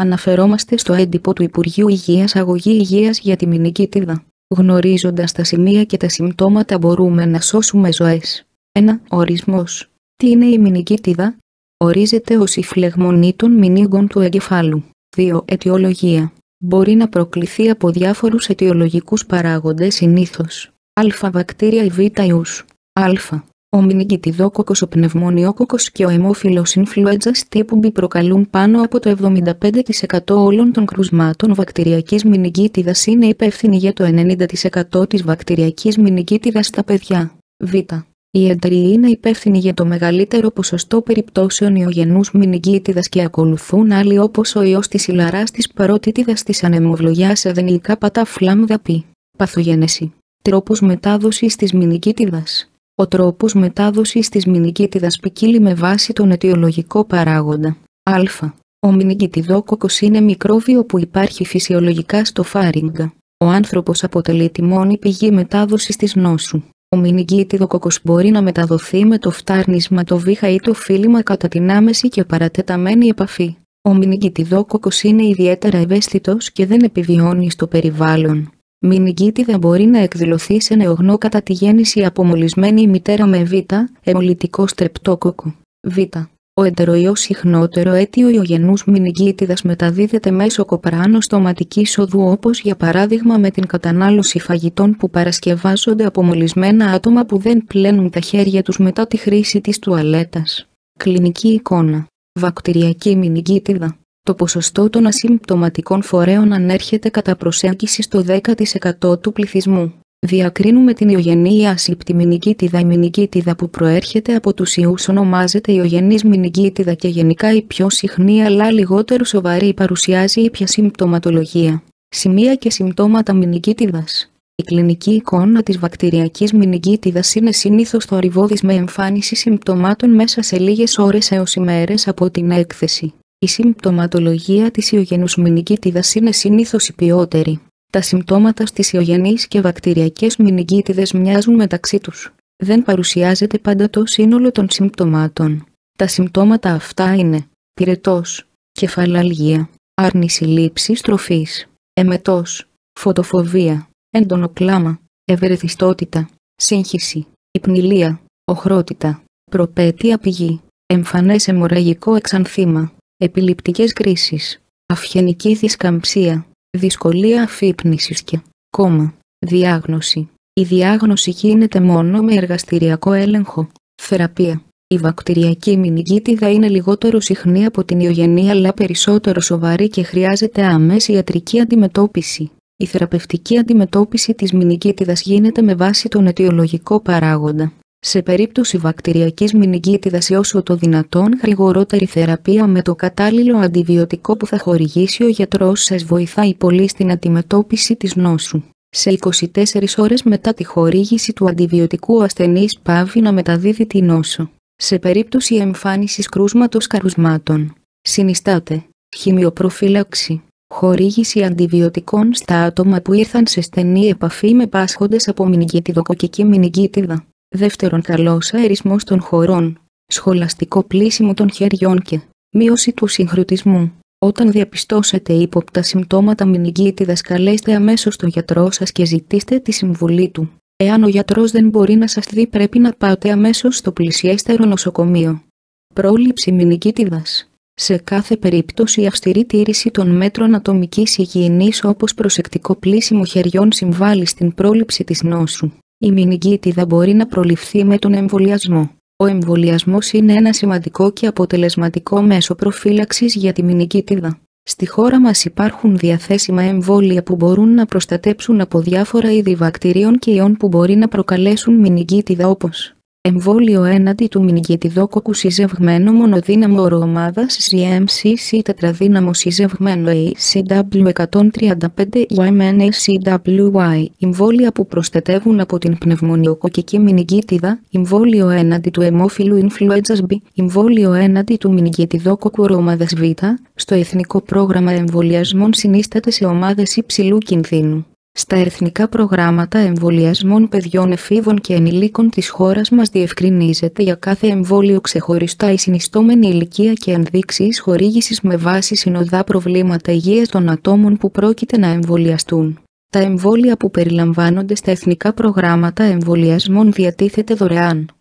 Αναφερόμαστε στο έντυπο του Υπουργείου Υγείας Αγωγή Υγείας για τη μηνικίτιδα. Γνωρίζοντας τα σημεία και τα συμπτώματα μπορούμε να σώσουμε ζωές. 1. Ορισμός. Τι είναι η μηνικίτιδα; Ορίζεται ως η φλεγμονή των μηνύγων του εγκεφάλου. 2. Αιτιολογία. Μπορεί να προκληθεί από διάφορους αιτιολογικούς παράγοντες συνήθως. Α. Βακτήρια ή Β. Ιούς. Α. Ο μηνυγκητιδόκοκος, ο πνευμονιόκοκος και ο αιμόφυλος influenza τύπου B προκαλούν πάνω από το 75% όλων των κρουσμάτων βακτηριακής μηνυγκίτιδας είναι υπεύθυνοι για το 90% της βακτηριακής μηνυγκίτιδας στα παιδιά. Β. Οι εντροί είναι υπεύθυνοι για το μεγαλύτερο ποσοστό περιπτώσεων ιογενούς μηνυγκίτιδας και ακολουθούν άλλοι όπως ο ιός της ηλαράς της παρότητιδας της ανεμοβλογιάς αδενικά πατά φλάμδα π. Παθογένεση. Τρόπος μετάδοσης της μηνυγκίτιδας. Ο τρόπος μετάδοσης της μηνικίτιδας ποικίλει με βάση τον αιτιολογικό παράγοντα. Α. Ο μηνικιτιδόκοκος είναι μικρόβιο που υπάρχει φυσιολογικά στο φάριγγα. Ο άνθρωπος αποτελεί τη μόνη πηγή μετάδοσης της νόσου. Ο μηνικίτιδοκοκος μπορεί να μεταδοθεί με το φτάρνισμα το βήχα ή το φίλημα κατά την άμεση και παρατεταμένη επαφή. Ο μηνικιτιδόκοκος είναι ιδιαίτερα ευαίσθητος και δεν επιβιώνει στο περιβάλλον. Μηνυγκίτιδα μπορεί να εκδηλωθεί σε νεογνώ κατά τη γέννηση από μολυσμένη μητέρα με β, αιμολυτικό στρεπτόκοκο. Β. Ο εντεροϊός συχνότερο αίτιο ιογενούς μηνυγκίτιδας μεταδίδεται μέσω κοπράνο στοματικής οδού όπως για παράδειγμα με την κατανάλωση φαγητών που παρασκευάζονται από μολυσμένα άτομα που δεν πλένουν τα χέρια τους μετά τη χρήση της τουαλέτας. Κλινική εικόνα. Βακτηριακή μηνυγκίτιδα το ποσοστό των ασυμπτωματικών φορέων ανέρχεται κατά προσέγγιση στο 10% του πληθυσμού. Διακρίνουμε την ιογενή ή ασύπτη μηνικίτιδα. Η μηνικίτιδα που προέρχεται από τους ιούς ονομάζεται ιογενής μηνικίτιδα και γενικά η πιο συχνή αλλά λιγότερο σοβαρή παρουσιάζει ήπια συμπτωματολογία. Σημεία και συμπτώματα μηνικίτιδας. Η κλινική εικόνα της βακτηριακής μηνικίτιδας είναι συνήθως θορυβόδης με εμφάνιση συμπτωμάτων μέσα σε λίγες ώρες έως ημέρες από την έκθεση. Η συμπτωματολογία της ιογενούς μηνυκίτιδας είναι συνήθως η ποιότερη. Τα συμπτώματα στις ιογενείς και βακτηριακές μηνυκίτιδες μοιάζουν μεταξύ τους. Δεν παρουσιάζεται πάντα το σύνολο των συμπτωμάτων. Τα συμπτώματα αυτά είναι πυρετός, κεφαλαλγία, άρνηση λήψης τροφής, εμετός, φωτοφοβία, έντονο ευερεθιστότητα, σύγχυση, υπνηλία, οχρότητα, προπέτεια πηγή, εμφανές αιμορραγικό εξανθήμα, επιληπτικές κρίσεις, αυγενική δισκαμψία, δυσκολία αφύπνισης και κόμμα, διάγνωση. Η διάγνωση γίνεται μόνο με εργαστηριακό έλεγχο, θεραπεία. Η βακτηριακή μηνυγίτιδα είναι λιγότερο συχνή από την ιογενή αλλά περισσότερο σοβαρή και χρειάζεται άμεση ιατρική αντιμετώπιση. Η θεραπευτική αντιμετώπιση της μηνυγίτιδας γίνεται με βάση τον αιτιολογικό παράγοντα. Σε περίπτωση βακτηριακής μηνυγκίτιδας όσο το δυνατόν γρηγορότερη θεραπεία με το κατάλληλο αντιβιωτικό που θα χορηγήσει ο γιατρός σας βοηθάει πολύ στην αντιμετώπιση της νόσου. Σε 24 ώρες μετά τη χορήγηση του αντιβιωτικού ο ασθενής πάβει να μεταδίδει τη νόσο. Σε περίπτωση εμφάνισης κρούσματος καρουσμάτων, συνιστάται χημειοπροφύλαξη, χορήγηση αντιβιωτικών στα άτομα που ήρθαν σε στενή επαφή με πάσχοντες από μηνυγκίτιδοκοκική μηνυγκίτιδα. Δεύτερον καλός αερισμός των χωρών, σχολαστικό πλήσιμο των χεριών και μείωση του συγχρονισμού. Όταν διαπιστώσετε ύποπτα συμπτώματα μηνυγκίτιδας καλέστε αμέσως τον γιατρό σας και ζητήστε τη συμβουλή του. Εάν ο γιατρός δεν μπορεί να σας δει πρέπει να πάτε αμέσως στο πλησιέστερο νοσοκομείο. Πρόληψη μηνυγκίτιδας σε κάθε περίπτωση η αυστηρή τήρηση των μέτρων ατομικής υγιεινής όπως προσεκτικό πλήσιμο χεριών συμβάλλει στην πρόληψη της νόσου. Η μηνυγκίτιδα μπορεί να προληφθεί με τον εμβολιασμό. Ο εμβολιασμός είναι ένα σημαντικό και αποτελεσματικό μέσο προφύλαξης για τη μηνυγκίτιδα. Στη χώρα μας υπάρχουν διαθέσιμα εμβόλια που μπορούν να προστατέψουν από διάφορα είδη βακτηρίων και ιών που μπορεί να προκαλέσουν μηνυγκίτιδα όπως Εμβόλιο έναντι του μηνυγετιδόκοκου συζευγμένο μονοδύναμο ορομάδας CMCC τετραδύναμο συζευγμένο ACW135 YMNACWY Εμβόλια που προστατεύουν από την πνευμονιοκοκική μηνυγίτιδα Εμβόλιο έναντι του αιμόφυλου influenza B Εμβόλιο έναντι του μηνυγετιδόκοκου ορομάδας Β Στο Εθνικό Πρόγραμμα Εμβολιασμών συνίσταται σε ομάδες υψηλού κινδύνου Στα εθνικά προγράμματα εμβολιασμών παιδιών εφήβων και ενηλίκων της χώρας μας διευκρινίζεται για κάθε εμβόλιο ξεχωριστά η συνιστόμενη ηλικία και ενδείξεις χορήγησης με βάση συνοδά προβλήματα υγείας των ατόμων που πρόκειται να εμβολιαστούν. Τα εμβόλια που περιλαμβάνονται στα εθνικά προγράμματα εμβολιασμών διατίθεται δωρεάν.